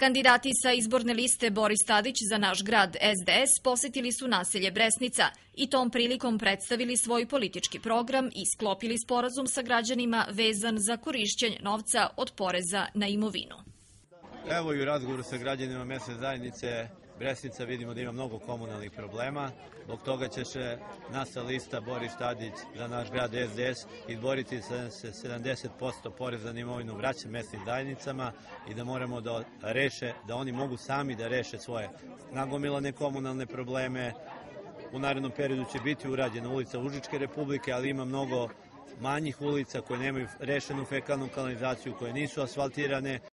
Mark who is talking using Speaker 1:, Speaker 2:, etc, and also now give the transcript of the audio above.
Speaker 1: Kandidati sa izborne liste Boris Tadić za naš grad SDS posetili su naselje Bresnica i tom prilikom predstavili svoj politički program i sklopili sporazum sa građanima vezan za korišćenje novca od poreza na imovinu.
Speaker 2: Evo i u razgovoru sa građanima mesne zajednice Bresnica vidimo da ima mnogo komunalnih problema. Zbog toga će se nasa lista Boris Tadić za naš grad SDS izboriti sa se 70% poreza na imovinu vraća mesnim zajednicama i da moramo da reše, da oni mogu sami da reše svoje nagomilane komunalne probleme. U narednom periodu će biti urađena ulica Užičke republike, ali ima mnogo manjih ulica koje nemaju rešenu fekalnu kanalizaciju, koje nisu asfaltirane